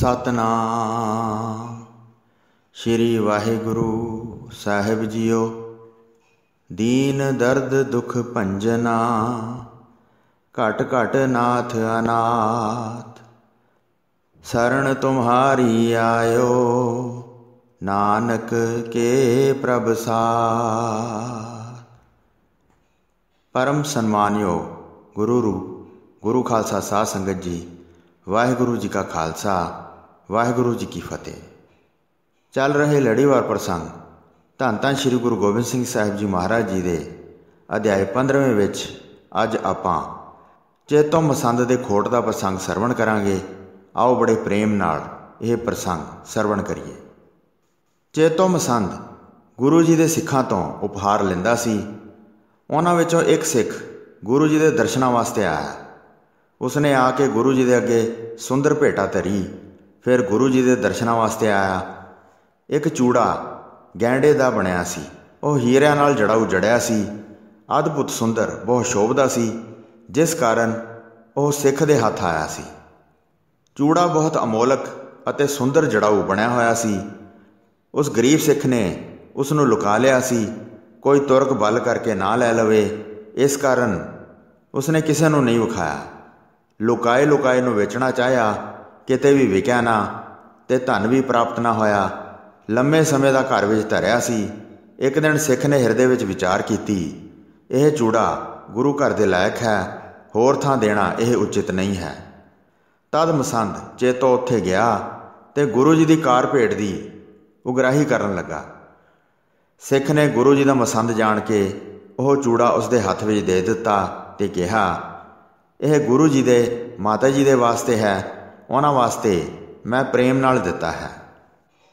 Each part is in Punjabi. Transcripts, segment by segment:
ਸਤਨਾਮ। ਸ਼੍ਰੀ ਵਾਹਿਗੁਰੂ ਸਾਹਿਬ ਜੀਓ, ਦੀਨ ਦਰਦ ਦੁਖ ਭੰਜਨਾ, ਘਟ ਘਟ ਨਾਥ ਅਨਾਥ ਸਰਣ ਤੁਮਹਾਰੀ ਆਇਓ, ਨਾਨਕ ਕੇ ਪ੍ਰਭ ਸਾਥ। ਪਰਮ ਸਨਮਾਨਿਓ ਗੁਰੂ ਰੂ ਗੁਰੂ ਖਾਲਸਾ ਸਾਧ ਸੰਗਤ ਜੀ, ਵਾਹਿਗੁਰੂ ਜੀ ਕਾ ਖਾਲਸਾ। ਵਾਹਿਗੁਰੂ ਜੀ ਕੀ ਫਤਿਹ। ਚੱਲ ਰਹੇ ਲੜੀਵਾਰ ਪ੍ਰਸੰਗ, ਧੰਨ ਧੰਨ ਸ੍ਰੀ ਗੁਰੂ ਗੋਬਿੰਦ ਸਿੰਘ ਸਾਹਿਬ ਜੀ ਮਹਾਰਾਜ ਜੀ ਦੇ ਅਧਿਆਇ 15ਵੇਂ ਵਿੱਚ ਅੱਜ ਆਪਾਂ ਚੇਤੋ ਮਸੰਦ ਦੇ ਖੋਟ ਦਾ ਪ੍ਰਸੰਗ ਸਰਵਣ ਕਰਾਂਗੇ। ਆਓ ਬੜੇ ਪ੍ਰੇਮ ਨਾਲ ਇਹ ਪ੍ਰਸੰਗ ਸਰਵਣ ਕਰੀਏ। ਚੇਤੋਂ ਮਸੰਦ ਗੁਰੂ ਜੀ ਦੇ ਸਿੱਖਾਂ ਤੋਂ ਉਪਹਾਰ ਲੈਂਦਾ ਸੀ। ਉਹਨਾਂ ਵਿੱਚੋਂ ਇੱਕ ਸਿੱਖ ਗੁਰੂ ਜੀ ਦੇ ਦਰਸ਼ਨਾਂ ਵਾਸਤੇ ਆਇਆ। ਉਸਨੇ ਆ ਕੇ ਗੁਰੂ ਜੀ ਦੇ ਅੱਗੇ ਸੁੰਦਰ ਭੇਟਾ ਧਰੀ। ਫਿਰ ਗੁਰੂ ਜੀ ਦੇ ਦਰਸ਼ਨਾਂ ਵਾਸਤੇ ਆਇਆ। ਇੱਕ ਚੂੜਾ ਗੈਂਡੇ ਦਾ ਬਣਿਆ ਸੀ। ਉਹ ਹੀਰਿਆਂ ਨਾਲ ਜੜਾਉ ਜੜਿਆ ਸੀ। ਅਦਭੁਤ ਸੁੰਦਰ, ਬਹੁਤ ਸ਼ੋਭਦਾ ਸੀ। ਜਿਸ ਕਾਰਨ ਉਹ ਸਿੱਖ ਦੇ ਹੱਥ ਆਇਆ ਸੀ। ਚੂੜਾ ਬਹੁਤ ਅਮੋਲਕ ਅਤੇ ਸੁੰਦਰ ਜੜਾਉ ਬਣਿਆ ਹੋਇਆ ਸੀ। ਉਸ ਗਰੀਬ ਸਿੱਖ ਨੇ ਉਸ ਨੂੰ ਲੁਕਾ ਲਿਆ ਸੀ। ਕੋਈ ਤੁਰਕ ਬਲ ਕਰਕੇ ਨਾ ਲੈ ਲਵੇ। ਇਸ ਕਾਰਨ ਉਸਨੇ ਕਿਸੇ ਨੂੰ ਨਹੀਂ ਵਿਖਾਇਆ। ਲੁਕਾਏ ਲੁਕਾਏ ਨੂੰ ਵੇਚਣਾ ਚਾਹਿਆ। ਕਿਤੇ ਵੀ ਵਿਕਿਆ ਨਾ ਤੇ ਧਨ ਵੀ ਪ੍ਰਾਪਤ ਨਾ ਹੋਇਆ। ਲੰਮੇ ਸਮੇਂ ਦਾ ਘਰ ਵਿੱਚ ਧਰਿਆ ਸੀ। ਇੱਕ ਦਿਨ ਸਿੱਖ ਨੇ ਹਿਰਦੇ ਵਿੱਚ ਵਿਚਾਰ ਕੀਤੀ। ਇਹ ਚੂੜਾ ਗੁਰੂ ਘਰ ਦੇ ਲਾਇਕ ਹੈ, ਹੋਰ ਥਾਂ ਦੇਣਾ ਇਹ ਉਚਿਤ ਨਹੀਂ ਹੈ। ਤਦ ਮਸੰਦ ਚੇਤੋ ਉੱਥੇ ਗਿਆ ਤੇ ਗੁਰੂ ਜੀ ਦੀ ਕਾਰ ਭੇਟ ਦੀ ਉਗਰਾਹੀ ਕਰਨ ਲੱਗਾ। ਸਿੱਖ ਨੇ ਗੁਰੂ ਜੀ ਦਾ ਮਸੰਦ ਜਾਣ ਕੇ ਉਹ ਚੂੜਾ ਉਸ ਦੇ ਹੱਥ ਵਿੱਚ ਦੇ ਦਿੱਤਾ ਤੇ ਕਿਹਾ, ਇਹ ਗੁਰੂ ਜੀ ਦੇ, ਮਾਤਾ ਜੀ ਦੇ ਵਾਸਤੇ ਹੈ ਉਹਨਾਂ ਵਾਸਤੇ ਮੈਂ ਪ੍ਰੇਮ ਨਾਲ ਦਿੱਤਾ ਹੈ।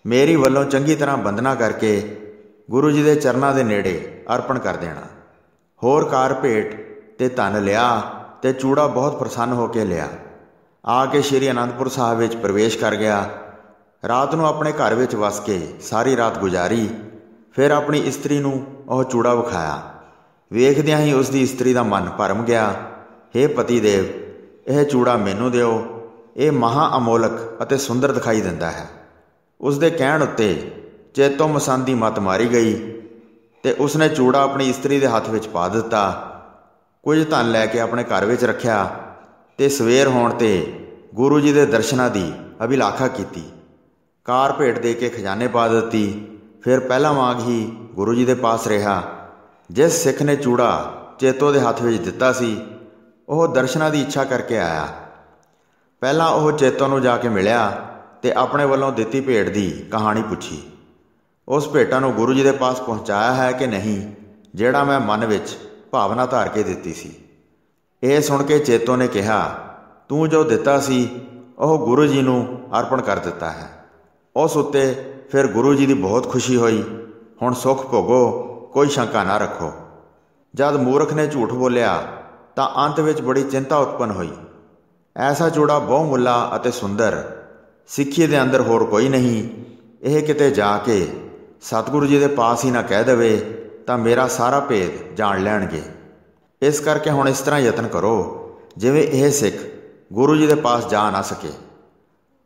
ਮੇਰੀ ਵੱਲੋਂ ਚੰਗੀ ਤਰ੍ਹਾਂ ਬੰਦਨਾ ਕਰਕੇ ਗੁਰੂ ਜੀ ਦੇ ਚਰਨਾਂ ਦੇ ਨੇੜੇ ਅਰਪਣ ਕਰ ਦੇਣਾ। ਹੋਰ ਕਾਰ ਭੇਟ ਤੇ ਧਨ ਲਿਆ ਤੇ ਚੂੜਾ ਬਹੁਤ ਪ੍ਰਸੰਨ ਹੋ ਕੇ ਲਿਆ। ਆ ਕੇ ਸ਼੍ਰੀ ਅਨੰਦਪੁਰ ਸਾਹਿਬ ਵਿੱਚ ਪ੍ਰਵੇਸ਼ ਕਰ ਗਿਆ। ਰਾਤ ਨੂੰ ਆਪਣੇ ਘਰ ਵਿੱਚ ਵਸ ਕੇ ਸਾਰੀ ਰਾਤ ਗੁਜ਼ਾਰੀ। ਫਿਰ ਆਪਣੀ ਇਸਤਰੀ ਨੂੰ ਉਹ ਚੂੜਾ ਵਿਖਾਇਆ। ਵੇਖਦਿਆਂ ਹੀ ਉਸ ਦੀ ਇਸਤਰੀ ਦਾ ਮਨ ਭਰਮ ਗਿਆ। हे ਪਤੀ ਦੇਵ, ਇਹ ਚੂੜਾ ਮੈਨੂੰ ਦਿਓ। ਇਹ ਮਹਾ ਅਮੋਲਕ ਅਤੇ ਸੁੰਦਰ ਦਿਖਾਈ ਦਿੰਦਾ ਹੈ। ਉਸ ਦੇ ਕਹਿਣ ਉੱਤੇ ਚੇਤੋ ਮਸੰਦੀ ਦੀ ਮਤ ਮਾਰੀ ਗਈ ਤੇ ਉਸਨੇ ਚੂੜਾ ਆਪਣੀ ਇਸਤਰੀ ਦੇ ਹੱਥ ਵਿੱਚ ਪਾ ਦਿੱਤਾ, ਕੁਝ ਧਨ ਲੈ ਕੇ ਆਪਣੇ ਘਰ ਵਿੱਚ ਰੱਖਿਆ ਤੇ ਸਵੇਰ ਹੋਣ ਤੇ ਗੁਰੂ ਜੀ ਦੇ ਦਰਸ਼ਨਾਂ ਦੀ ਅਭਿਲਾਖਾ ਕੀਤੀ। ਕਾਰ ਭੇਟ ਦੇ ਕੇ ਖਜ਼ਾਨੇ ਪਾ ਦਿੱਤੀ, ਫਿਰ ਪਹਿਲਾ ਵਾਂਗ ਹੀ ਗੁਰੂ ਜੀ ਦੇ ਪਾਸ ਰਿਹਾ, ਜਿਸ ਸਿੱਖ ਨੇ ਚੂੜਾ ਚੇਤੋ ਦੇ ਹੱਥ ਵਿੱਚ ਦਿੱਤਾ ਸੀ, ਉਹ ਦਰਸ਼ਨਾਂ ਦੀ ਇੱਛਾ ਕਰਕੇ ਆਇਆ। ਪਹਿਲਾਂ ਉਹ ਚੇਤੋ ਨੂੰ ਜਾ ਕੇ ਮਿਲਿਆ ਤੇ ਆਪਣੇ ਵੱਲੋਂ ਦਿੱਤੀ ਭੇਟ ਦੀ ਕਹਾਣੀ ਪੁੱਛੀ। ਉਸ ਭੇਟਾ ਨੂੰ ਗੁਰੂ ਜੀ ਦੇ ਪਾਸ ਪਹੁੰਚਾਇਆ ਹੈ ਕਿ ਨਹੀਂ, ਜਿਹੜਾ ਮੈਂ ਮਨ ਵਿੱਚ ਭਾਵਨਾ ਧਾਰ ਕੇ ਦਿੱਤੀ ਸੀ। ਇਹ ਸੁਣ ਕੇ ਚੇਤੋ ਨੇ ਕਿਹਾ, ਤੂੰ ਜੋ ਦਿੱਤਾ ਸੀ, ਉਹ ਗੁਰੂ ਜੀ ਨੂੰ ਅਰਪਣ ਕਰ ਦਿੱਤਾ ਹੈ। ਉਸ ਉੱਤੇ ਫਿਰ ਗੁਰੂ ਜੀ ਦੀ ਬਹੁਤ ਖੁਸ਼ੀ ਹੋਈ। ਹੁਣ ਸੁਖ ਭੋਗੋ, ਕੋਈ ਸ਼ੰਕਾ ਨਾ ਰੱਖੋ। ਜਦ ਮੂਰਖ ਨੇ ਝੂਠ ਬੋਲਿਆ, ਤਾਂ ਅੰਤ ਵਿੱਚ ਬੜੀ ਚਿੰਤਾ ਉਤਪਨ ਹੋਈ। ਐਸਾ ਜੋੜਾ ਬਹੁ ਮੁੱਲਾ ਅਤੇ ਸੁੰਦਰ ਸਿੱਖੀ ਦੇ ਅੰਦਰ ਹੋਰ ਕੋਈ ਨਹੀਂ। ਇਹ ਕਿਤੇ ਜਾ ਕੇ ਸਤਿਗੁਰੂ ਜੀ ਦੇ ਪਾਸ ਹੀ ਨਾ ਕਹਿ ਦੇਵੇ, ਤਾਂ ਮੇਰਾ ਸਾਰਾ ਭੇਦ ਜਾਣ ਲੈਣਗੇ। ਇਸ ਕਰਕੇ ਹੁਣ ਇਸ ਤਰ੍ਹਾਂ ਯਤਨ ਕਰੋ, ਜਿਵੇਂ ਇਹ ਸਿੱਖ ਗੁਰੂ ਜੀ ਦੇ ਪਾਸ ਜਾ ਨਾ ਸਕੇ।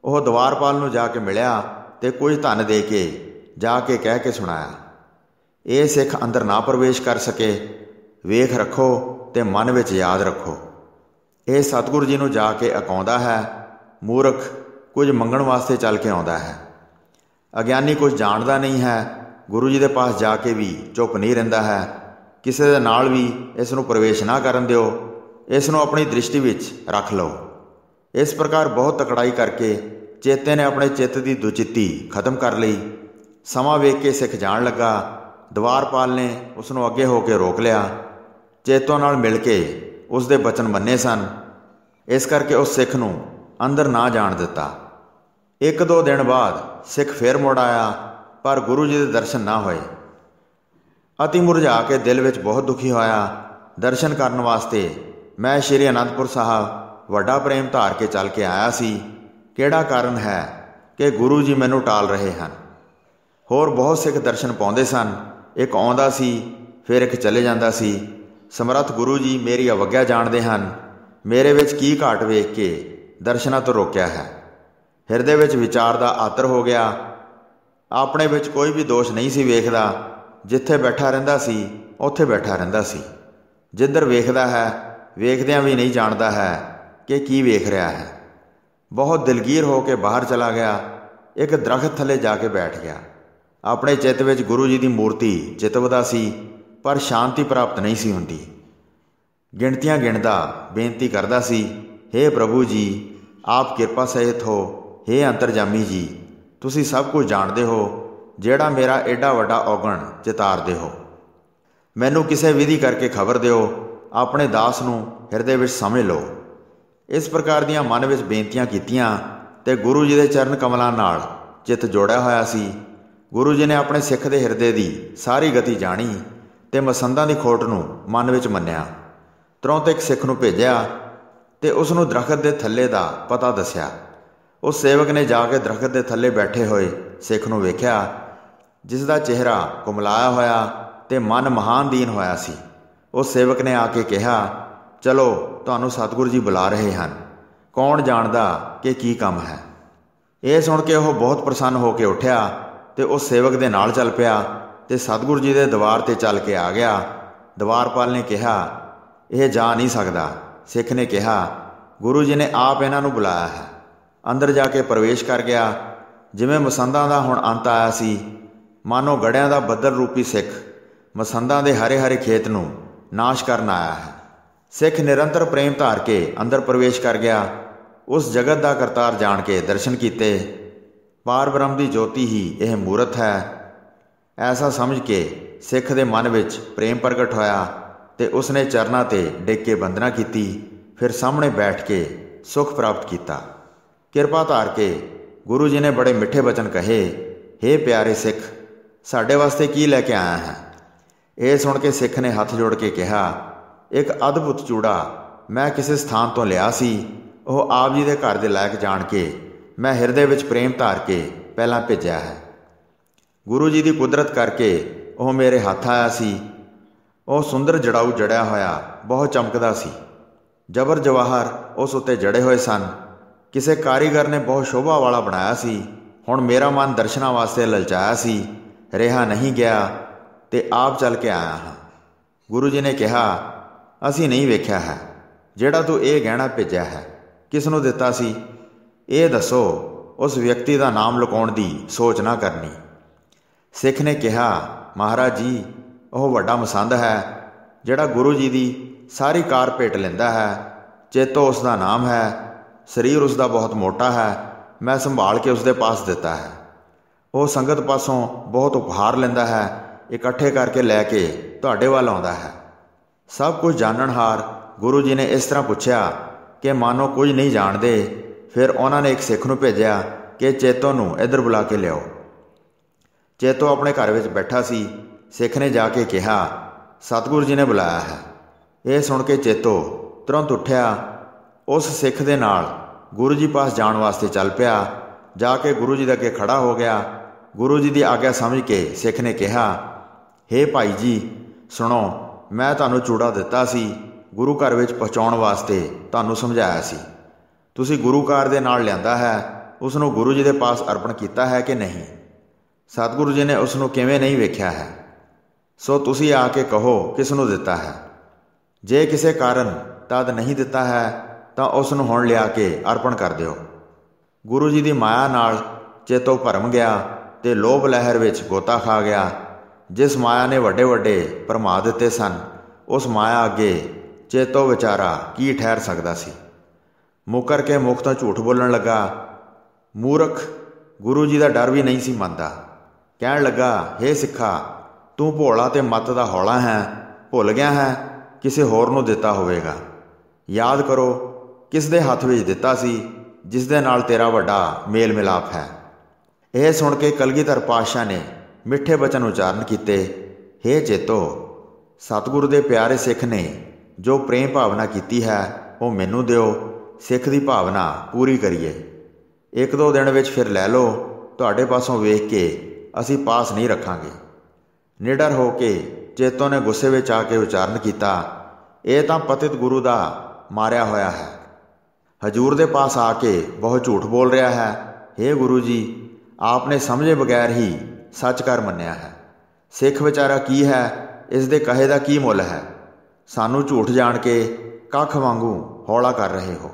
ਉਹ ਦਵਾਰਪਾਲ ਨੂੰ ਜਾ ਕੇ ਮਿਲਿਆ ਤੇ ਕੁਝ ਧਨ ਦੇ ਕੇ ਜਾ ਕੇ ਕਹਿ ਕੇ ਸੁਣਾਇਆ। ਇਹ ਸਿੱਖ ਅੰਦਰ ਨਾ ਪ੍ਰਵੇਸ਼ ਕਰ ਸਕੇ। ਵੇਖ ਰੱਖੋ ਤੇ ਮਨ ਵਿੱਚ ਯਾਦ ਰੱਖੋ। ਇਹ ਸਤਿਗੁਰੂ ਜੀ ਨੂੰ ਜਾ ਕੇ ਅਕਾਉਂਦਾ ਹੈ, ਮੂਰਖ ਕੁਝ ਮੰਗਣ ਵਾਸਤੇ ਚੱਲ ਕੇ ਆਉਂਦਾ ਹੈ। ਅਗਿਆਨੀ ਕੁਝ ਜਾਣਦਾ ਨਹੀਂ ਹੈ, ਗੁਰੂ ਜੀ ਦੇ ਪਾਸ ਜਾ ਕੇ ਵੀ ਚੁੱਪ ਨਹੀਂ ਰਹਿੰਦਾ ਹੈ। ਕਿਸੇ ਦੇ ਨਾਲ ਵੀ ਇਸ ਨੂੰ ਪ੍ਰਵੇਸ਼ ਨਾ ਕਰਨ ਦਿਓ, ਇਸ ਨੂੰ ਆਪਣੀ ਦ੍ਰਿਸ਼ਟੀ ਵਿੱਚ ਰੱਖ ਲਓ। ਇਸ ਪ੍ਰਕਾਰ ਬਹੁਤ ਤਕੜਾਈ ਕਰਕੇ ਚੇਤੇ ਨੇ ਆਪਣੇ ਚਿੱਤ ਦੀ ਦੁਚਿੱਤੀ ਖਤਮ ਕਰ ਲਈ। ਸਮਾਂ ਵੇਖ ਕੇ ਸਿੱਖ ਜਾਣ ਲੱਗਾ ਦਵਾਰਪਾਲ ਨੇ ਉਸ ਨੂੰ ਅੱਗੇ ਹੋ ਕੇ ਰੋਕ ਲਿਆ। ਚੇਤੋ ਨਾਲ ਮਿਲ ਕੇ ਉਸ ਦੇ ਬਚਨ ਮੰਨੇ ਸਨ। ਇਸ ਕਰਕੇ ਉਸ ਸਿੱਖ ਨੂੰ ਅੰਦਰ ਨਾ ਜਾਣ ਦਿੱਤਾ। ਇੱਕ ਦੋ ਦਿਨ ਬਾਅਦ ਸਿੱਖ ਫੇਰ ਮੁੜ ਆਇਆ, ਪਰ ਗੁਰੂ ਜੀ ਦੇ ਦਰਸ਼ਨ ਨਾ ਹੋਏ। ਅਤੀ ਮੁਰਝਾ ਕੇ ਦਿਲ ਵਿੱਚ ਬਹੁਤ ਦੁਖੀ ਹੋਇਆ। ਦਰਸ਼ਨ ਕਰਨ ਵਾਸਤੇ ਮੈਂ ਸ਼੍ਰੀ ਅਨੰਦਪੁਰ ਸਾਹਿਬ ਵੱਡਾ ਪ੍ਰੇਮ ਧਾਰ ਕੇ ਚੱਲ ਕੇ ਆਇਆ ਸੀ। ਕਿਹੜਾ ਕਾਰਨ ਹੈ ਕਿ ਗੁਰੂ ਜੀ ਮੈਨੂੰ ਟਾਲ ਰਹੇ ਹਨ? ਹੋਰ ਬਹੁਤ ਸਿੱਖ ਦਰਸ਼ਨ ਪਾਉਂਦੇ ਸਨ। ਇੱਕ ਆਉਂਦਾ ਸੀ, ਫਿਰ ਇੱਕ ਚਲੇ ਜਾਂਦਾ ਸੀ। ਸਮਰੱਥ ਗੁਰੂ ਜੀ ਮੇਰੀ ਅਵਗਿਆ ਜਾਣਦੇ ਹਨ। ਮੇਰੇ ਵਿੱਚ ਕੀ ਘਾਟ ਵੇਖ ਕੇ ਦਰਸ਼ਨਾਂ ਤੋਂ ਰੋਕਿਆ ਹੈ? ਹਿਰਦੇ ਵਿੱਚ ਵਿਚਾਰ ਦਾ ਆਤਰ ਹੋ ਗਿਆ। ਆਪਣੇ ਵਿੱਚ ਕੋਈ ਵੀ ਦੋਸ਼ ਨਹੀਂ ਸੀ ਵੇਖਦਾ। ਜਿੱਥੇ ਬੈਠਾ ਰਹਿੰਦਾ ਸੀ, ਉੱਥੇ ਬੈਠਾ ਰਹਿੰਦਾ ਸੀ। ਜਿੱਧਰ ਵੇਖਦਾ ਹੈ, ਵੇਖਦਿਆਂ ਵੀ ਨਹੀਂ ਜਾਣਦਾ ਹੈ ਕਿ ਕੀ ਵੇਖ ਰਿਹਾ ਹੈ। ਬਹੁਤ ਦਿਲਗੀਰ ਹੋ ਕੇ ਬਾਹਰ ਚਲਾ ਗਿਆ। ਇੱਕ ਦਰਖਤ ਥੱਲੇ ਜਾ ਕੇ ਬੈਠ ਗਿਆ। ਆਪਣੇ ਚਿੱਤ ਵਿੱਚ ਗੁਰੂ ਜੀ ਦੀ ਮੂਰਤੀ ਚਿਤਵਦਾ ਸੀ, ਪਰ ਸ਼ਾਂਤੀ ਪ੍ਰਾਪਤ ਨਹੀਂ ਸੀ ਹੁੰਦੀ। ਗਿਣਤੀਆਂ ਗਿਣਦਾ, ਬੇਨਤੀ ਕਰਦਾ ਸੀ हे ਪ੍ਰਭੂ ਜੀ, ਆਪ ਕਿਰਪਾ ਸਹਿਤ ਹੋ हे ਅੰਤਰਜਾਮੀ ਜੀ, ਤੁਸੀਂ ਸਭ ਕੁਝ ਜਾਣਦੇ ਹੋ, ਜਿਹੜਾ ਮੇਰਾ ਐਡਾ ਵੱਡਾ ਔਗਣ ਚਿਤਾਰਦੇ ਹੋ। ਮੈਨੂੰ ਕਿਸੇ ਵਿਧੀ ਕਰਕੇ ਖਬਰ ਦਿਓ, ਆਪਣੇ ਦਾਸ ਨੂੰ ਹਿਰਦੇ ਵਿੱਚ ਸਮਝ ਲਓ। ਇਸ ਪ੍ਰਕਾਰ ਦੀਆਂ ਮਨ ਵਿੱਚ ਬੇਨਤੀਆਂ ਕੀਤੀਆਂ ਤੇ ਗੁਰੂ ਜੀ ਦੇ ਚਰਨ ਕਮਲਾਂ ਨਾਲ ਚਿੱਤ ਜੋੜਿਆ ਹੋਇਆ ਸੀ। ਗੁਰੂ ਜੀ ਨੇ ਆਪਣੇ ਸਿੱਖ ਦੇ ਹਿਰਦੇ ਦੀ ਸਾਰੀ ਗਤੀ ਜਾਣੀ ਤੇ ਮਸੰਦਾਂ ਦੀ ਖੋਟ ਨੂੰ ਮਨ ਵਿੱਚ ਮੰਨਿਆ। ਤੁਰੰਤ ਇੱਕ ਸਿੱਖ ਨੂੰ ਭੇਜਿਆ ਤੇ ਉਸ ਨੂੰ ਦਰਖਤ ਦੇ ਥੱਲੇ ਦਾ ਪਤਾ ਦੱਸਿਆ। ਉਸ ਸੇਵਕ ਨੇ ਜਾ ਕੇ ਦਰਖਤ ਦੇ ਥੱਲੇ ਬੈਠੇ ਹੋਏ ਸਿੱਖ ਨੂੰ ਵੇਖਿਆ, ਜਿਸ ਦਾ ਚਿਹਰਾ ਕੁਮਲਾਇਆ ਹੋਇਆ ਤੇ ਮਨ ਮਹਾਨ ਦੀਨ ਹੋਇਆ ਸੀ। ਉਸ ਸੇਵਕ ਨੇ ਆ ਕੇ ਕਿਹਾ, ਚਲੋ, ਤੁਹਾਨੂੰ ਸਤਿਗੁਰੂ ਜੀ ਬੁਲਾ ਰਹੇ ਹਨ। ਕੌਣ ਜਾਣਦਾ ਕਿ ਕੀ ਕੰਮ ਹੈ? ਇਹ ਸੁਣ ਕੇ ਉਹ ਬਹੁਤ ਪ੍ਰਸੰਨ ਹੋ ਕੇ ਉੱਠਿਆ ਤੇ ਉਸ ਸੇਵਕ ਦੇ ਨਾਲ ਚੱਲ ਪਿਆ ਤੇ ਸਤਿਗੁਰੂ ਜੀ ਦੇ ਦਵਾਰ ਤੇ ਚੱਲ ਕੇ ਆ ਗਿਆ। ਦਵਾਰਪਾਲ ਨੇ ਕਿਹਾ ਇਹ ਜਾ ਨਹੀਂ ਸਕਦਾ। ਸਿੱਖ ਨੇ ਕਿਹਾ, ਗੁਰੂ ਜੀ ਨੇ ਆਪ ਇਹਨਾਂ ਨੂੰ ਬੁਲਾਇਆ ਹੈ। ਅੰਦਰ ਜਾ ਕੇ ਪ੍ਰਵੇਸ਼ ਕਰ ਗਿਆ। ਜਿਵੇਂ ਮਸੰਦਾਂ ਦਾ ਹੁਣ ਅੰਤ ਆਇਆ ਸੀ, ਮਾਨੋ ਗੜਿਆਂ ਦਾ ਬੱਦਲ ਰੂਪੀ ਸਿੱਖ ਮਸੰਦਾਂ ਦੇ ਹਰੇ ਹਰੇ ਖੇਤ ਨੂੰ ਨਾਸ਼ ਕਰਨ ਆਇਆ ਹੈ। ਸਿੱਖ ਨਿਰੰਤਰ ਪ੍ਰੇਮ ਧਾਰ ਕੇ ਅੰਦਰ ਪ੍ਰਵੇਸ਼ ਕਰ ਗਿਆ। ਉਸ ਜਗਤ ਦਾ ਕਰਤਾਰ ਜਾਣ ਕੇ ਦਰਸ਼ਨ ਕੀਤੇ। ਪਾਰ ਬ੍ਰਹਮ ਦੀ ਜੋਤੀ ਹੀ ਇਹ ਮੂਰਤ ਹੈ। ਐਸਾ ਸਮਝ ਕੇ ਸਿੱਖ ਦੇ ਮਨ ਵਿੱਚ ਪ੍ਰੇਮ ਪ੍ਰਗਟ ਹੋਇਆ। ਤੇ ਉਸਨੇ ਚਰਨਾਂ ਤੇ ਡਿੱਗ ਕੇ ਬੰਦਨਾ ਕੀਤੀ, ਫਿਰ ਸਾਹਮਣੇ ਬੈਠ ਕੇ ਸੁਖ ਪ੍ਰਾਪਤ ਕੀਤਾ। ਕਿਰਪਾ ਧਾਰ ਕੇ ਗੁਰੂ ਜੀ ਨੇ ਬੜੇ ਮਿੱਠੇ ਬਚਨ ਕਹੇ हे ਪਿਆਰੇ ਸਿੱਖ, ਸਾਡੇ ਵਾਸਤੇ ਕੀ ਲੈ ਕੇ ਆਇਆ ਹੈ? ਇਹ ਸੁਣ ਕੇ ਸਿੱਖ ਨੇ ਹੱਥ ਜੋੜ ਕੇ ਕਿਹਾ, ਇੱਕ ਅਦਭੁਤ ਚੂੜਾ ਮੈਂ ਕਿਸੇ ਸਥਾਨ ਤੋਂ ਲਿਆ ਸੀ। ਉਹ ਆਪ ਜੀ ਦੇ ਘਰ ਦੇ ਲਾਇਕ ਜਾਣ ਕੇ ਮੈਂ ਹਿਰਦੇ ਵਿੱਚ ਪ੍ਰੇਮ ਧਾਰ ਕੇ ਪਹਿਲਾਂ ਭੇਜਿਆ ਹੈ। ਗੁਰੂ ਜੀ ਦੀ ਕੁਦਰਤ ਕਰਕੇ ਉਹ ਮੇਰੇ ਹੱਥ ਆਇਆ ਸੀ। ਉਹ ਸੁੰਦਰ ਜੜਾਊ ਜੜਿਆ ਹੋਇਆ, ਬਹੁਤ ਚਮਕਦਾ ਸੀ। ਜਬਰ ਜਵਾਹਰ ਉਸ ਉੱਤੇ ਜੜੇ ਹੋਏ ਸਨ। ਕਿਸੇ ਕਾਰੀਗਰ ਨੇ ਬਹੁਤ ਸ਼ੋਭਾ ਵਾਲਾ ਬਣਾਇਆ ਸੀ। ਹੁਣ ਮੇਰਾ ਮਨ ਦਰਸ਼ਨਾਂ ਵਾਸਤੇ ਲਲਚਾਇਆ ਸੀ। ਰਿਹਾ ਨਹੀਂ ਗਿਆ ਤੇ ਆਪ ਚੱਲ ਕੇ ਆਇਆ ਹਾਂ। ਗੁਰੂ ਜੀ ਨੇ ਕਿਹਾ, ਅਸੀਂ ਨਹੀਂ ਵੇਖਿਆ ਹੈ। ਜਿਹੜਾ ਤੂੰ ਇਹ ਗਹਿਣਾ ਭੇਜਿਆ ਹੈ, ਕਿਸ ਨੂੰ ਦਿੱਤਾ ਸੀ? ਇਹ ਦੱਸੋ, ਉਸ ਵਿਅਕਤੀ ਦਾ ਨਾਮ ਲੁਕਾਉਣ ਦੀ ਸੋਚ ਨਾ ਕਰਨੀ। ਸਿੱਖ ਨੇ ਕਿਹਾ, ਮਹਾਰਾਜ ਜੀ ਉਹ ਵੱਡਾ ਮਸੰਦ ਹੈ, ਜਿਹੜਾ ਗੁਰੂ ਜੀ ਦੀ ਸਾਰੀ ਕਾਰ ਭੇਟ ਲੈਂਦਾ ਹੈ। ਚੇਤੋ ਉਸ ਦਾ ਨਾਮ ਹੈ, ਸਰੀਰ ਉਸ ਦਾ ਬਹੁਤ ਮੋਟਾ ਹੈ, ਮੈਂ ਸੰਭਾਲ ਕੇ ਉਸ ਦੇ ਪਾਸ ਦਿੱਤਾ ਹੈ। ਉਹ ਸੰਗਤ ਪਾਸੋਂ ਬਹੁਤ ਉਪਹਾਰ ਲੈਂਦਾ ਹੈ, ਇਕੱਠੇ ਕਰਕੇ ਲੈ ਕੇ ਤੁਹਾਡੇ ਵੱਲ ਆਉਂਦਾ ਹੈ। ਸਭ ਕੁਝ ਜਾਣਨਹਾਰ ਗੁਰੂ ਜੀ ਨੇ ਇਸ ਤਰ੍ਹਾਂ ਪੁੱਛਿਆ ਕਿ ਮਾਨੋ ਕੁਝ ਨਹੀਂ ਜਾਣਦੇ, ਫਿਰ ਉਹਨਾਂ ਨੇ ਇੱਕ ਸਿੱਖ ਨੂੰ ਭੇਜਿਆ ਕਿ ਚੇਤੋ ਨੂੰ ਇੱਧਰ ਬੁਲਾ ਕੇ ਲਿਆਓ। ਚੇਤੋ ਆਪਣੇ ਘਰ ਵਿੱਚ ਬੈਠਾ ਸੀ ਸਿੱਖ ਨੇ ਜਾ ਕੇ ਕਿਹਾ, ਸਤਿਗੁਰੂ ਜੀ ਨੇ ਬੁਲਾਇਆ ਹੈ। ਇਹ ਸੁਣ ਕੇ ਚੇਤੋ ਤੁਰੰਤ ਉੱਠਿਆ। ਉਸ ਸਿੱਖ ਦੇ ਨਾਲ ਗੁਰੂ ਜੀ ਪਾਸ ਜਾਣ ਵਾਸਤੇ ਚੱਲ ਪਿਆ। ਜਾ ਕੇ ਗੁਰੂ ਜੀ ਦੇ ਅੱਗੇ ਖੜਾ ਹੋ ਗਿਆ। ਗੁਰੂ ਜੀ ਦੀ ਆਗਿਆ ਸਮਝ ਕੇ ਸਿੱਖ ਨੇ ਕਿਹਾ हे ਭਾਈ ਜੀ, ਸੁਣੋ, ਮੈਂ ਤੁਹਾਨੂੰ ਚੂੜਾ ਦਿੱਤਾ ਸੀ। ਗੁਰੂ ਘਰ ਵਿੱਚ ਪਹੁੰਚਾਉਣ ਵਾਸਤੇ ਤੁਹਾਨੂੰ ਸਮਝਾਇਆ ਸੀ। ਤੁਸੀਂ ਗੁਰੂ ਕਾਰ ਦੇ ਨਾਲ ਲਿਆਂਦਾ ਹੈ। ਉਸ ਨੂੰ ਗੁਰੂ ਜੀ ਦੇ ਪਾਸ ਅਰਪਣ ਕੀਤਾ ਹੈ ਕਿ ਨਹੀਂ? ਸਤਿਗੁਰੂ ਜੀ ਨੇ ਉਸ ਨੂੰ ਕਿਵੇਂ ਨਹੀਂ ਵੇਖਿਆ ਹੈ? ਸੋ ਤੁਸੀਂ ਆ ਕੇ ਕਹੋ, ਕਿਸ ਨੂੰ ਦਿੱਤਾ ਹੈ? ਜੇ ਕਿਸੇ ਕਾਰਨ ਤਦ ਨਹੀਂ ਦਿੱਤਾ ਹੈ, ਤਾਂ ਉਸ ਨੂੰ ਹੁਣ ਲਿਆ ਕੇ ਅਰਪਣ ਕਰ ਦਿਓ। ਗੁਰੂ ਜੀ ਦੀ ਮਾਇਆ ਨਾਲ ਚੇਤੋ ਭਰਮ ਗਿਆ ਤੇ ਲੋਭ ਲਹਿਰ ਵਿੱਚ ਗੋਤਾ ਖਾ ਗਿਆ। ਜਿਸ ਮਾਇਆ ਨੇ ਵੱਡੇ ਵੱਡੇ ਪਰਮਾ ਦਿੱਤੇ ਸਨ, ਉਸ ਮਾਇਆ ਅੱਗੇ ਚੇਤੋ ਵਿਚਾਰਾ ਕੀ ਠਹਿਰ ਸਕਦਾ ਸੀ? ਮੁਕਰ ਕੇ ਮੁਖ ਤੋਂ ਝੂਠ ਬੋਲਣ ਲੱਗਾ। ਮੂਰਖ, ਗੁਰੂ ਜੀ ਦਾ ਡਰ ਵੀ ਨਹੀਂ ਸੀ ਮੰਨਦਾ। ਕਹਿਣ ਲੱਗਾ हे ਸਿੱਖਾ ਤੂੰ ਭੋਲਾ ਤੇ ਮਤ ਦਾ ਹੌਲਾ ਹੈ, ਭੁੱਲ ਗਿਆ ਹੈ, ਕਿਸੇ ਹੋਰ ਨੂੰ ਦਿੱਤਾ ਹੋਵੇਗਾ। ਯਾਦ ਕਰੋ, ਕਿਸ ਦੇ ਹੱਥ ਵਿੱਚ ਦਿੱਤਾ ਸੀ, ਜਿਸ ਦੇ ਨਾਲ ਤੇਰਾ ਵੱਡਾ ਮੇਲ ਮਿਲਾਪ ਹੈ। ਇਹ ਸੁਣ ਕੇ ਕਲਗੀਧਰ ਪਾਤਸ਼ਾਹ ਨੇ ਮਿੱਠੇ ਬਚਨ ਉਚਾਰਨ ਕੀਤੇ हे ਚੇਤੋ, ਸਤਿਗੁਰੂ ਦੇ ਪਿਆਰੇ ਸਿੱਖ ਨੇ ਜੋ ਪ੍ਰੇਮ ਭਾਵਨਾ ਕੀਤੀ ਹੈ, ਉਹ ਮੈਨੂੰ ਦਿਓ, ਸਿੱਖ ਦੀ ਭਾਵਨਾ ਪੂਰੀ ਕਰੀਏ। ਇੱਕ ਦੋ ਦਿਨ ਵਿੱਚ ਫਿਰ ਲੈ ਲਓ, ਤੁਹਾਡੇ ਪਾਸੋਂ ਵੇਖ ਕੇ ਅਸੀਂ ਪਾਸ ਨਹੀਂ ਰੱਖਾਂਗੇ। ਨਿਡਰ ਹੋ ਕੇ ਚੇਤੋ ਨੇ ਗੁੱਸੇ ਵਿੱਚ ਆ ਕੇ ਉਚਾਰਨ ਕੀਤਾ। ਇਹ ਤਾਂ ਪਤਿਤ ਗੁਰੂ ਦਾ ਮਾਰਿਆ ਹੋਇਆ ਹੈ। ਹਜੂਰ ਦੇ ਪਾਸ ਆ ਕੇ ਬਹੁਤ ਝੂਠ ਬੋਲ ਰਿਹਾ ਹੈ। हे ਗੁਰੂ ਜੀ ਆਪ ਨੇ ਸਮਝੇ ਬਗੈਰ ਹੀ ਸੱਚ ਕਰ ਮੰਨਿਆ ਹੈ। ਸਿੱਖ ਵਿਚਾਰਾ ਕੀ ਹੈ? ਇਸ ਦੇ ਕਹੇ ਦਾ ਕੀ ਮੁੱਲ ਹੈ? ਸਾਨੂੰ ਝੂਠ ਜਾਣ ਕੇ ਕੱਖ ਵਾਂਗੂ ਹੌਲਾ ਕਰ ਰਹੇ ਹੋ।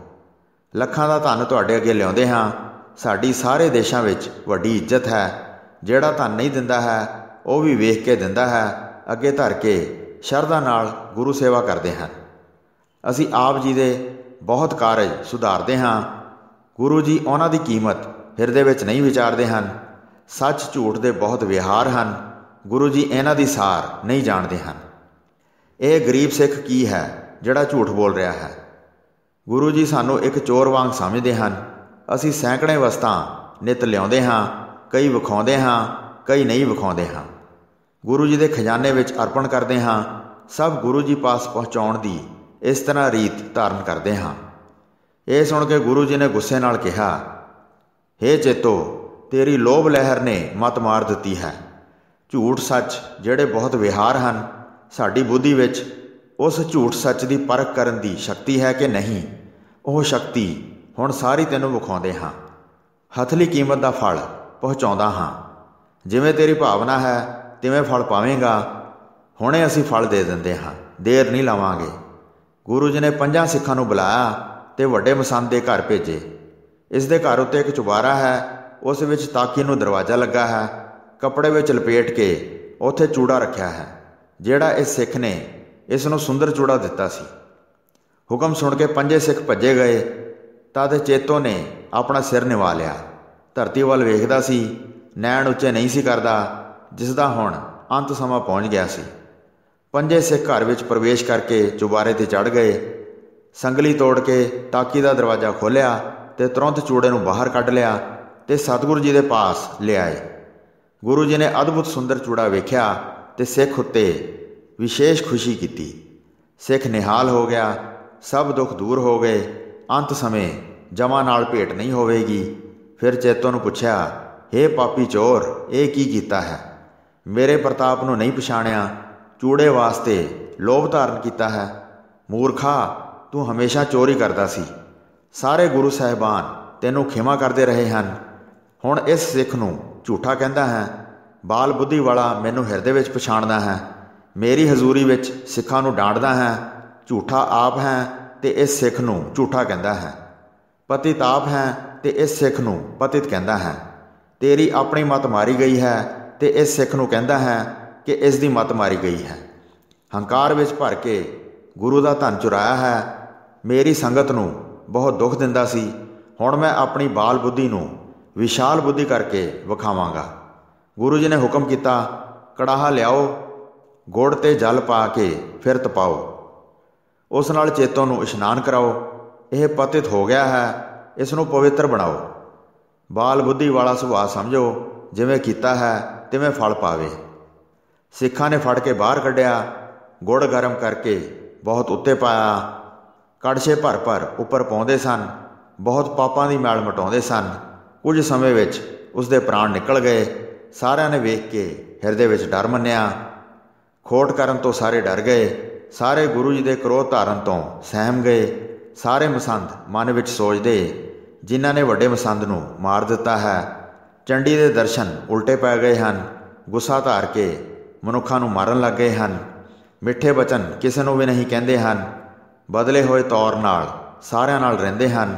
ਲੱਖਾਂ ਦਾ ਧਨ ਤੁਹਾਡੇ ਅੱਗੇ ਲਿਆਉਂਦੇ ਹਾਂ। ਸਾਡੀ ਸਾਰੇ ਦੇਸ਼ਾਂ ਵਿੱਚ ਵੱਡੀ ਇੱਜ਼ਤ ਹੈ। ਜਿਹੜਾ ਧਨ ਨਹੀਂ ਦਿੰਦਾ ਹੈ ਉਹ ਵੀ ਵੇਖ ਕੇ ਦਿੰਦਾ ਹੈ, ਅੱਗੇ ਧਰ ਕੇ ਸ਼ਰਧਾ ਨਾਲ ਗੁਰੂ ਸੇਵਾ ਕਰਦੇ ਹਨ। ਅਸੀਂ ਆਪ ਜੀ ਦੇ ਬਹੁਤ ਕਾਰਜ ਸੁਧਾਰਦੇ ਹਾਂ। ਗੁਰੂ ਜੀ ਉਹਨਾਂ ਦੀ ਕੀਮਤ ਹਿਰਦੇ ਵਿੱਚ ਨਹੀਂ ਵਿਚਾਰਦੇ ਹਨ। ਸੱਚ ਝੂਠ ਦੇ ਬਹੁਤ ਵਿਹਾਰ ਹਨ। ਗੁਰੂ ਜੀ ਇਹਨਾਂ ਦੀ ਸਾਰ ਨਹੀਂ ਜਾਣਦੇ ਹਨ। ਇਹ ਗਰੀਬ ਸਿੱਖ ਕੀ ਹੈ, ਜਿਹੜਾ ਝੂਠ ਬੋਲ ਰਿਹਾ ਹੈ? ਗੁਰੂ ਜੀ ਸਾਨੂੰ ਇੱਕ ਚੋਰ ਵਾਂਗ ਸਮਝਦੇ ਹਨ। ਅਸੀਂ ਸੈਂਕੜੇ ਵਸਤਾਂ ਨਿਤ ਲਿਆਉਂਦੇ ਹਾਂ, ਕਈ ਵਿਖਾਉਂਦੇ ਹਾਂ ਕਈ ਨਹੀਂ ਵਿਖਾਉਂਦੇ ਹਾਂ। ਗੁਰੂ ਜੀ ਦੇ ਖਜ਼ਾਨੇ ਵਿੱਚ ਅਰਪਣ ਕਰਦੇ ਹਾਂ। ਸਭ ਗੁਰੂ ਜੀ ਪਾਸ ਪਹੁੰਚਾਉਣ ਦੀ ਇਸ ਤਰ੍ਹਾਂ ਰੀਤ ਧਾਰਨ ਕਰਦੇ ਹਾਂ। ਇਹ ਸੁਣ ਕੇ ਗੁਰੂ ਜੀ ਨੇ ਗੁੱਸੇ ਨਾਲ ਕਿਹਾ हे ਚੇਤੋ, ਤੇਰੀ ਲੋਭ ਲਹਿਰ ਨੇ ਮਤ ਮਾਰ ਦਿੱਤੀ ਹੈ। ਝੂਠ ਸੱਚ ਜਿਹੜੇ ਬਹੁਤ ਵਿਹਾਰ ਹਨ, ਸਾਡੀ ਬੁੱਧੀ ਵਿੱਚ ਉਸ ਝੂਠ ਸੱਚ ਦੀ ਪਰਖ ਕਰਨ ਦੀ ਸ਼ਕਤੀ ਹੈ ਕਿ ਨਹੀਂ? ਉਹ ਸ਼ਕਤੀ ਹੁਣ ਸਾਰੀ ਤੈਨੂੰ ਵਿਖਾਉਂਦੇ ਹਾਂ। ਹਥਲੀ ਕੀਮਤ ਦਾ ਫਲ ਪਹੁੰਚਾਉਂਦਾ ਹਾਂ। ਜਿਵੇਂ ਤੇਰੀ ਭਾਵਨਾ ਹੈ, ਤਿਵੇਂ ਫਲ ਪਾਵੇਂਗਾ। ਹੁਣੇ ਅਸੀਂ ਫਲ ਦੇ ਦਿੰਦੇ ਹਾਂ, ਦੇਰ ਨਹੀਂ ਲਾਵਾਂਗੇ। ਗੁਰੂ ਜੀ ਨੇ ਪੰਜਾਂ ਸਿੱਖਾਂ ਨੂੰ ਬੁਲਾਇਆ ਤੇ ਵੱਡੇ ਮਸੰਦ ਦੇ ਘਰ ਭੇਜੇ। ਇਸ ਦੇ ਘਰ ਉੱਤੇ ਇੱਕ ਚੁਬਾਰਾ ਹੈ, ਉਸ ਵਿੱਚ ਤਾਕੀ ਨੂੰ ਦਰਵਾਜ਼ਾ ਲੱਗਾ ਹੈ, ਕੱਪੜੇ ਵਿੱਚ ਲਪੇਟ ਕੇ ਉੱਥੇ ਚੂੜਾ ਰੱਖਿਆ ਹੈ, ਜਿਹੜਾ ਇਸ ਸਿੱਖ ਨੇ ਇਸ ਨੂੰ ਸੁੰਦਰ ਚੂੜਾ ਦਿੱਤਾ ਸੀ। ਹੁਕਮ ਸੁਣ ਕੇ ਪੰਜੇ ਸਿੱਖ ਭੱਜੇ ਗਏ, ਤਦ ਚੇਤੋ ਨੇ ਆਪਣਾ ਸਿਰ ਨਿਵਾ ਲਿਆ। ਧਰਤੀ ਵੱਲ ਵੇਖਦਾ ਸੀ ਨੈਣ ਉੱਚੇ ਨਹੀਂ ਸੀ ਕਰਦਾ, ਜਿਸ ਦਾ ਹੁਣ ਅੰਤ ਸਮਾਂ ਪਹੁੰਚ ਗਿਆ ਸੀ। ਪੰਜੇ ਸਿੱਖ ਘਰ ਵਿੱਚ ਪ੍ਰਵੇਸ਼ ਕਰਕੇ ਚੁਬਾਰੇ ਤੇ ਚੜ ਗਏ। ਸੰਗਲੀ ਤੋੜ ਕੇ ਤਾਕੀ ਦਾ ਦਰਵਾਜ਼ਾ ਖੋਲ੍ਹਿਆ ਤੇ ਤੁਰੰਤ ਚੂੜੇ ਨੂੰ ਬਾਹਰ ਕੱਢ ਲਿਆ ਤੇ ਸਤਿਗੁਰੂ ਜੀ ਦੇ ਪਾਸ ਲਿਆਏ ਗੁਰੂ ਜੀ ਨੇ ਅਦਭੁਤ ਸੁੰਦਰ ਚੂੜਾ ਵੇਖਿਆ ਤੇ ਸਿੱਖ ਉੱਤੇ ਵਿਸ਼ੇਸ਼ ਖੁਸ਼ੀ ਕੀਤੀ। ਸਿੱਖ ਨਿਹਾਲ ਹੋ ਗਿਆ, ਸਭ ਦੁੱਖ ਦੂਰ ਹੋ ਗਏ। ਅੰਤ ਸਮੇਂ ਜਮਾ ਨਾਲ ਭੇਟ ਨਹੀਂ ਹੋਵੇਗੀ। ਫਿਰ ਚੇਤੋ ਨੂੰ ਪੁੱਛਿਆ ਹੇ ਪਾਪੀ ਚੋਰ, ਇਹ ਕੀ ਕੀਤਾ ਹੈ? ਮੇਰੇ ਪ੍ਰਤਾਪ ਨੂੰ ਨਹੀਂ ਪਛਾਣਿਆ। ਚੂੜੇ ਵਾਸਤੇ ਲੋਭ ਧਾਰਨ ਕੀਤਾ ਹੈ। ਮੂਰਖਾ, ਤੂੰ ਹਮੇਸ਼ਾ ਚੋਰੀ ਕਰਦਾ ਸੀ। ਸਾਰੇ ਗੁਰੂ ਸਾਹਿਬਾਨ ਤੈਨੂੰ ਖਿਮਾ ਕਰਦੇ ਰਹੇ ਹਨ। ਹੁਣ ਇਸ ਸਿੱਖ ਨੂੰ ਝੂਠਾ ਕਹਿੰਦਾ ਹੈ। ਬਾਲ ਬੁੱਧੀ ਵਾਲਾ ਮੈਨੂੰ ਹਿਰਦੇ ਵਿੱਚ ਪਛਾਣਦਾ ਹੈ। ਮੇਰੀ ਹਜ਼ੂਰੀ ਵਿੱਚ ਸਿੱਖਾਂ ਨੂੰ ਡਾਂਟਦਾ ਹੈ। ਝੂਠਾ ਆਪ ਹੈ ਤੇ ਇਸ ਸਿੱਖ ਨੂੰ ਝੂਠਾ ਕਹਿੰਦਾ ਹੈ। ਪਤਿਤ ਆਪ ਹੈ ਤੇ ਇਸ ਸਿੱਖ ਨੂੰ ਪਤਿਤ ਕਹਿੰਦਾ ਹੈ। ਤੇਰੀ ਆਪਣੀ ਮਤ ਮਾਰੀ ਗਈ ਹੈ ਤੇ ਇਸ ਸਿੱਖ ਨੂੰ ਕਹਿੰਦਾ ਹੈ ਕਿ ਇਸ ਦੀ ਮਤ ਮਾਰੀ ਗਈ ਹੈ। ਹੰਕਾਰ ਵਿੱਚ ਭਰ ਕੇ ਗੁਰੂ ਦਾ ਧਨ ਚੁਰਾਇਆ ਹੈ। ਮੇਰੀ ਸੰਗਤ ਨੂੰ ਬਹੁਤ ਦੁੱਖ ਦਿੰਦਾ ਸੀ। ਹੁਣ ਮੈਂ ਆਪਣੀ ਬਾਲ ਬੁੱਧੀ ਨੂੰ ਵਿਸ਼ਾਲ ਬੁੱਧੀ ਕਰਕੇ ਵਿਖਾਵਾਂਗਾ। ਗੁਰੂ ਜੀ ਨੇ ਹੁਕਮ ਕੀਤਾ, ਕੜਾਹਾ ਲਿਆਓ, ਗੁੜ ਤੇ ਜਲ ਪਾ ਕੇ ਫਿਰ ਤਪਾਓ। ਉਸ ਨਾਲ ਚੇਤੋਂ ਨੂੰ ਇਸ਼ਨਾਨ ਕਰਾਓ। ਇਹ ਪਤਿਤ ਹੋ ਗਿਆ ਹੈ। ਇਸ ਨੂੰ ਪਵਿੱਤਰ ਬਣਾਓ। ਬਾਲ ਬੁੱਧੀ ਵਾਲਾ ਸੁਭਾਅ ਸਮਝੋ, ਜਿਵੇਂ ਕੀਤਾ ਹੈ, ਤਿਵੇਂ ਫਲ ਪਾਵੇ। ਸਿੱਖਾਂ ਨੇ ਫੜ ਕੇ ਬਾਹਰ ਕੱਢਿਆ, ਗੁੜ ਗਰਮ ਕਰਕੇ ਬਹੁਤ ਉੱਤੇ ਪਾਇਆ। ਕੜਛੇ ਭਰ ਭਰ ਉੱਪਰ ਪਾਉਂਦੇ ਸਨ, ਬਹੁਤ ਪਾਪਾਂ ਦੀ ਮੈਲ ਮਟਾਉਂਦੇ ਸਨ। ਕੁਝ ਸਮੇਂ ਵਿੱਚ ਉਸ ਦੇ ਪ੍ਰਾਣ ਨਿਕਲ ਗਏ। ਸਾਰਿਆਂ ਨੇ ਵੇਖ ਕੇ ਹਿਰਦੇ ਵਿੱਚ ਡਰ ਮੰਨਿਆ। ਖੋਟ ਕਰਨ ਤੋਂ ਸਾਰੇ ਡਰ ਗਏ। ਸਾਰੇ ਗੁਰੂ ਜੀ ਦੇ ਕਰੋਧ ਧਾਰਨ ਤੋਂ ਸਹਿਮ ਗਏ। ਸਾਰੇ ਮਸੰਦ ਮਨ ਵਿੱਚ ਸੋਚਦੇ ਜਿਨ੍ਹਾਂ ਨੇ ਵੱਡੇ ਮਸੰਦ ਨੂੰ ਮਾਰ ਦਿੱਤਾ ਹੈ। ਚੰਡੀ ਦੇ ਦਰਸ਼ਨ ਉਲਟੇ ਪੈ ਗਏ ਹਨ। ਗੁੱਸਾ ਧਾਰ ਕੇ ਮਨੁੱਖਾਂ ਨੂੰ ਮਾਰਨ ਲੱਗ ਗਏ ਹਨ। ਮਿੱਠੇ ਬਚਨ ਕਿਸੇ ਨੂੰ ਵੀ ਨਹੀਂ ਕਹਿੰਦੇ ਹਨ। ਬਦਲੇ ਹੋਏ ਤੌਰ ਨਾਲ ਸਾਰਿਆਂ ਨਾਲ ਰਹਿੰਦੇ ਹਨ।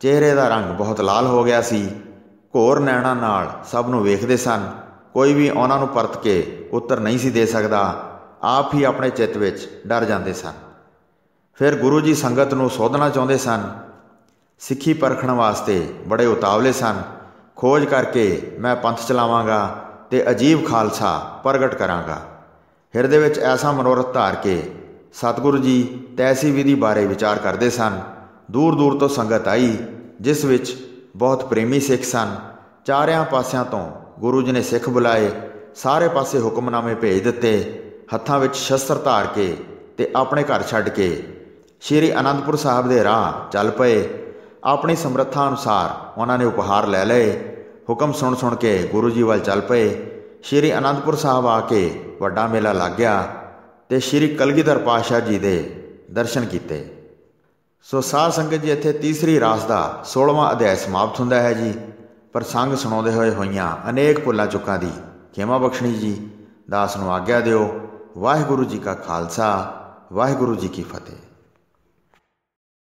ਚਿਹਰੇ ਦਾ ਰੰਗ ਬਹੁਤ ਲਾਲ ਹੋ ਗਿਆ ਸੀ। ਘੋਰ ਨੈਣਾ ਨਾਲ ਸਭ ਨੂੰ ਵੇਖਦੇ ਸਨ। ਕੋਈ ਵੀ ਉਹਨਾਂ ਨੂੰ ਪਰਤ ਕੇ ਉੱਤਰ ਨਹੀਂ ਸੀ ਦੇ ਸਕਦਾ। ਆਪ ਹੀ ਆਪਣੇ ਚਿੱਤ ਵਿੱਚ ਡਰ ਜਾਂਦੇ ਸਨ। ਫਿਰ ਗੁਰੂ ਜੀ ਸੰਗਤ ਨੂੰ ਸੋਧਣਾ ਚਾਹੁੰਦੇ ਸਨ ਸਿੱਖੀ ਪਰਖਣ ਵਾਸਤੇ ਬੜੇ ਉਤਾਵਲੇ ਸਨ। ਖੋਜ ਕਰਕੇ ਮੈਂ ਪੰਥ ਚਲਾਵਾਂਗਾ ਤੇ ਅਜੀਬ ਖਾਲਸਾ ਪ੍ਰਗਟ ਕਰਾਂਗਾ। ਹਿਰਦੇ ਵਿੱਚ ਐਸਾ ਮਨੋਰਥ ਧਾਰ ਕੇ ਸਤਿਗੁਰੂ ਜੀ ਤੈਸੀ ਵਿਧੀ ਬਾਰੇ ਵਿਚਾਰ ਕਰਦੇ ਸਨ। ਦੂਰ ਦੂਰ ਤੋਂ ਸੰਗਤ ਆਈ, ਜਿਸ ਵਿੱਚ ਬਹੁਤ ਪ੍ਰੇਮੀ ਸਿੱਖ ਸਨ। ਚਾਰਿਆਂ ਪਾਸਿਆਂ ਤੋਂ ਗੁਰੂ ਜੀ ਨੇ ਸਿੱਖ ਬੁਲਾਏ, ਸਾਰੇ ਪਾਸੇ ਹੁਕਮਨਾਮੇ ਭੇਜ ਦਿੱਤੇ, ਹੱਥਾਂ ਵਿੱਚ ਸ਼ਸਤਰ ਧਾਰ ਕੇ ਤੇ ਆਪਣੇ ਘਰ ਛੱਡ ਕੇ ਸ਼੍ਰੀ ਅਨੰਦਪੁਰ ਸਾਹਿਬ ਦੇ ਰਾਹ ਚੱਲ ਪਏ। ਆਪਣੀ ਸਮਰੱਥਾ ਅਨੁਸਾਰ ਉਹਨਾਂ ਨੇ ਉਪਹਾਰ ਲੈ ਲਏ। ਹੁਕਮ ਸੁਣ ਸੁਣ ਕੇ ਗੁਰੂ ਜੀ ਵੱਲ ਚੱਲ ਪਏ। ਸ਼੍ਰੀ ਅਨੰਦਪੁਰ ਸਾਹਿਬ ਆ ਕੇ ਵੱਡਾ ਮੇਲਾ ਲੱਗ ਗਿਆ ਤੇ ਸ਼੍ਰੀ ਕਲਗੀਧਰ ਪਾਸ਼ਾ ਜੀ ਦੇ ਦਰਸ਼ਨ ਕੀਤੇ। ਸੋ ਸਾਧ ਸੰਗਤ ਜੀ, ਇੱਥੇ ਤੀਸਰੀ ਰਾਸ ਦਾ 16ਵਾਂ ਅਧਿਆਇ ਸਮਾਪਤ ਹੁੰਦਾ ਹੈ ਜੀ। ਪ੍ਰਸੰਗ ਸੁਣਾਉਂਦੇ ਹੋਏ ਹੋਈਆਂ ਅਨੇਕ ਭੁੱਲਾਂ ਚੁੱਕਾਂ ਦੀ ਖੇਮਾ ਬਖਸ਼ਣੀ ਜੀ, ਦਾਸ ਨੂੰ ਆਗਿਆ ਦਿਓ। ਵਾਹਿਗੁਰੂ ਜੀ ਕਾ ਖਾਲਸਾ, ਵਾਹਿਗੁਰੂ ਜੀ ਕੀ ਫਤਿਹ।